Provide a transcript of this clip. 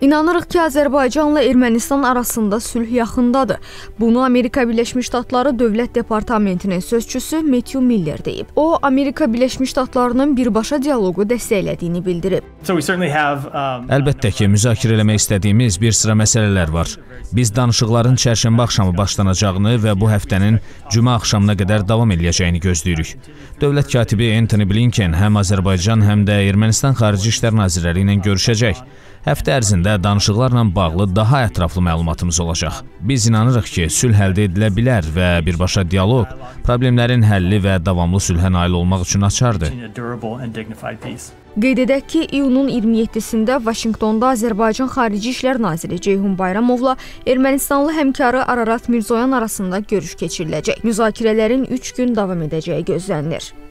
İnanırıq ki, Azərbaycanla Ermənistan arasında sülh yaxındadır. Bunu Amerika Birləşmiş Ştatları Dövlət Departamentinin sözçüsü Matthew Miller deyib. O, Amerika Birləşmiş Ştatlarının birbaşa dialoqu dəstəklədiyini bildirib. Um, Əlbəttə ki, müzakirə etmək istədiyimiz bir sıra məsələlər var. Biz danışıqların çərşənbə axşamı başlanacağını və bu həftənin cümə axşamına qədər davam eləyəcəyini gözləyirik. Dövlət katibi Anthony Blinken həm Azərbaycan, həm də Ermənistan xarici işlər nazirləri ilə görüşəcək. Həftə ərzində danışıqlarla bağlı daha ətraflı məlumatımız olacaq. Biz inanırıq ki, sülh əldə edilə bilər və birbaşa dialoq problemlərin həlli və davamlı sülhə nail olmaq üçün açardır. Qeyd edək ki, iyunun 27-sində Vaşinqtonda Azərbaycan Xarici İşlər naziri Ceyhun Bayramovla Ermənistanlı həmkarı Ararat Mirzoyan arasında görüş keçiriləcək. Müzakirələrin 3 gün davam edəcəyi gözlənilir.